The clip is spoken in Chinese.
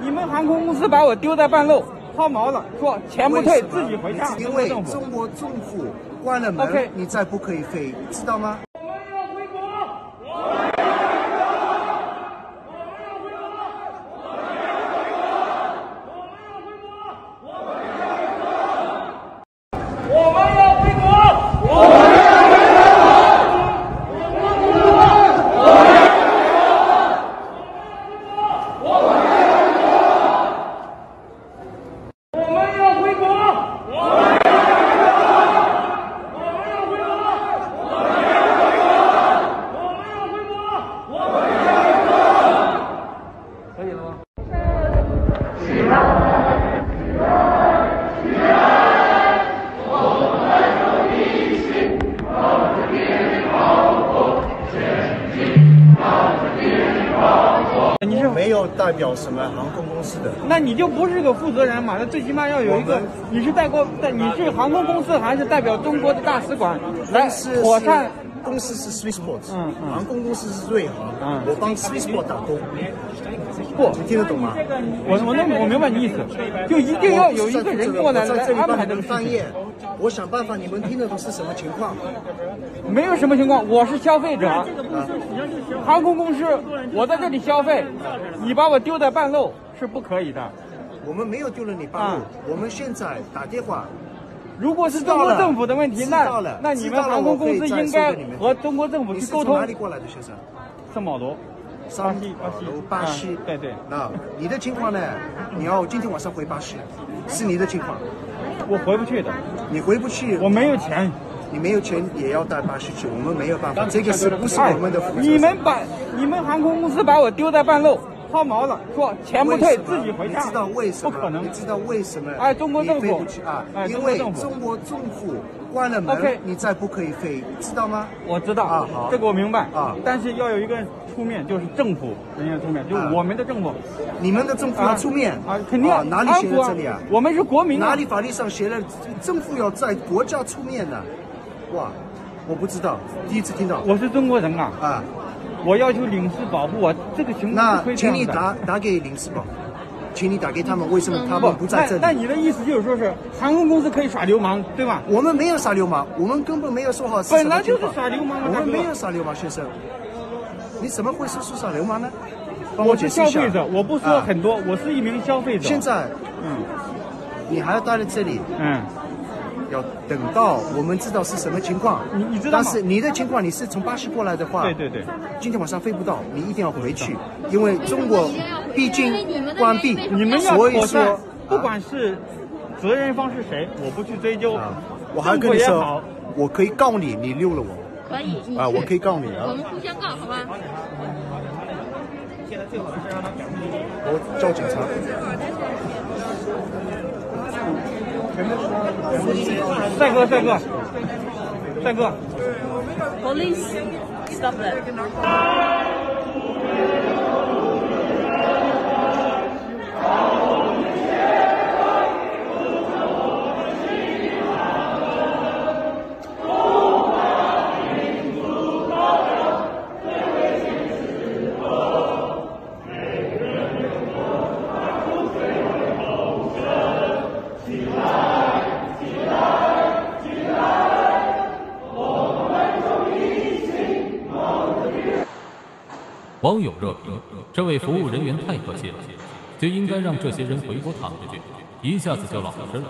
你们航空公司把我丢在半路，抛锚了，说钱不退，自己回家。因为中国政府关了门你再不可以飞，知道吗？我们要回国。我们要回国。可以了吗？你是没有代表什么航空公司的，那你就不是个负责人嘛？那最起码要有一个，你是代过，代你是航空公司还是代表中国的大使馆来公司妥善是？公司是 Swissport，嗯嗯航空公司是瑞航，嗯我帮 Swissport 打工，不，你听得懂吗？我我能我明白你意思，就一定要有一个人过来来我在这里安排这个事情。翻译，我想办法，你们听得懂是什么情况？没有什么情况，我是消费者，航空公司，我在这里消费，你把我丢在半路是不可以的。我们没有丢了你半路啊，我们现在打电话，如果是中国政府的问题，那那你们航空公司应该和中国政府去沟通是从哪。里过来的先生？圣保罗，巴西，巴西哦，巴西啊，对对，那你的情况呢？你要今天晚上回巴西，是你的情况，我回不去的，你回不去，我没有钱。你没有钱也要到巴西去，我们没有办法，这个是不是哎我们的负责？你们把你们航空公司把我丢在半路，抛锚了，说钱不退，自己回家。你知道为什么？不可能你。知道为什么？哎中国政府啊，哎因为中国政府关了门 OK 你再不可以飞，知道吗？我知道啊好这个我明白啊但是要有一个出面，就是政府人员出面，就我们的政府你们的政府要出面啊，肯定啊哪里写安抚啊的这里啊？我们是国民啊哪里法律上写了政府要在国家出面的？哇，我不知道，第一次听到我是中国人啊，啊。我要求领事保护我，这个情况那不可以这请你。打打给领事馆，请你打给他们，为什么他们不在这那那？你的意思就是说是航空公司可以耍流氓，对吧？我们没有耍流氓，我们根本没有说好是本来就是什么情况耍流氓我们没有耍流氓，先生。你怎么会说是耍流氓呢？我我是。消费者，我不说啊很多，我是一名消费者。现在嗯你还要待在这里，嗯，要等到我们知道是什么情况。你你知道吗但是你的情况，你是从巴西过来的话，对对对，今天晚上飞不到，你一定要回去，因为中国毕竟关闭，你们要所以说，不啊管是责任方是谁，我不去追究。啊，我还跟你说我可以告你，你溜了我可以，啊，我可以告你啊我们，互相告，好吧？我叫警察。帅哥，帅哥，帅哥， Police, stop that. 网友热评：这位服务人员太客气了，就应该让这些人回国躺着去，一下子就老实了。